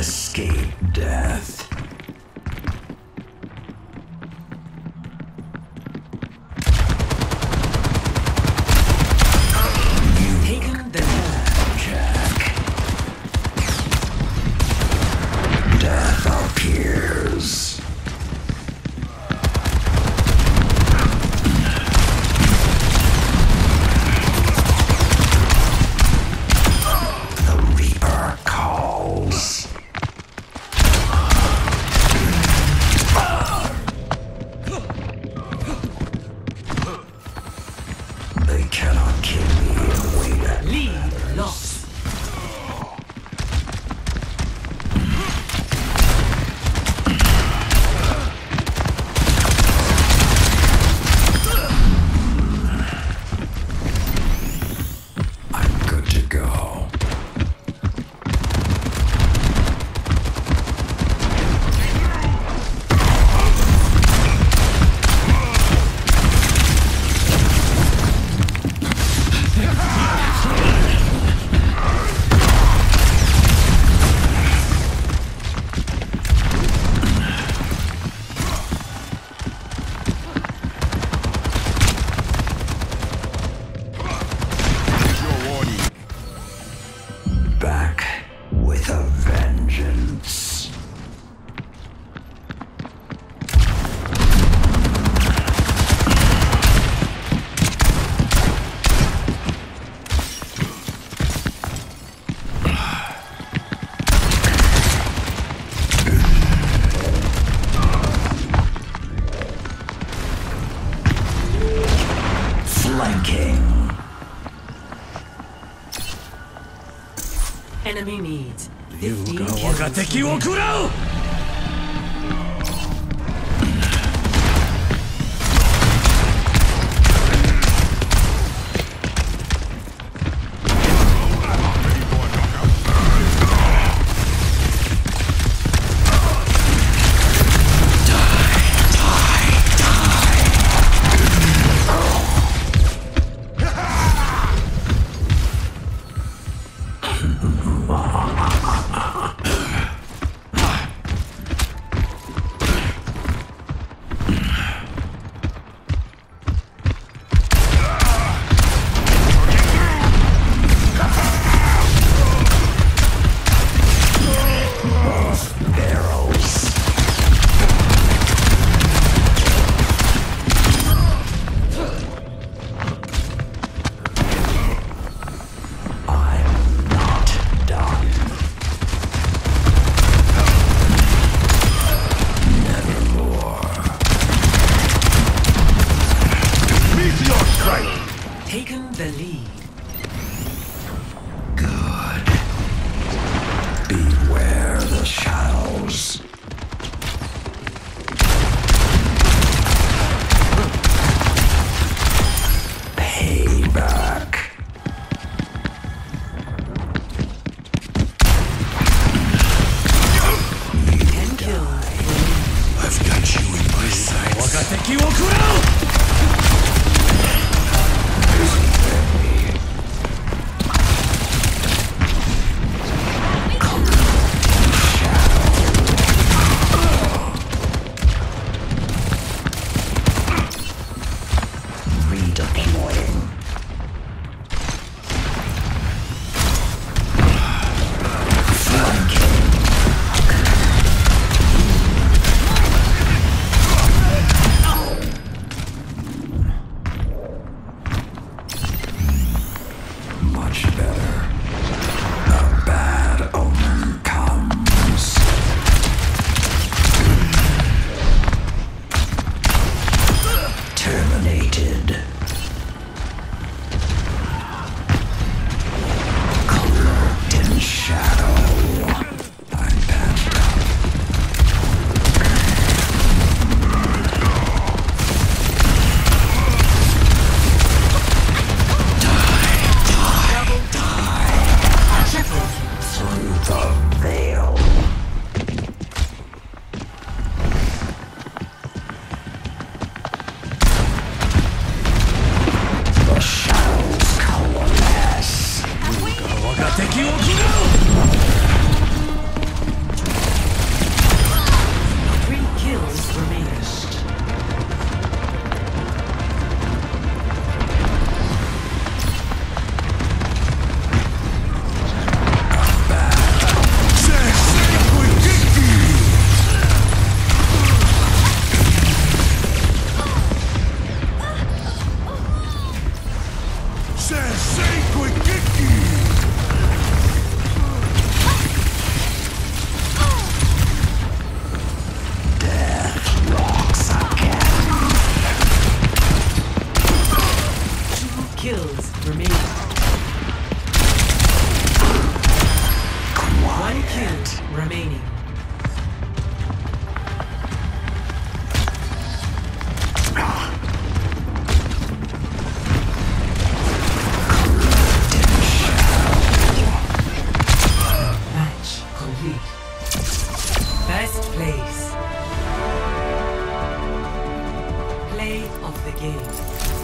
escape death. 利落 Back with a vengeance. Flanking. Enemy needs. 15我 kills. Taken the lead. Good. Beware the shadows. Payback. Ten kills. I've got you in my sights. 石を切ろう。the game.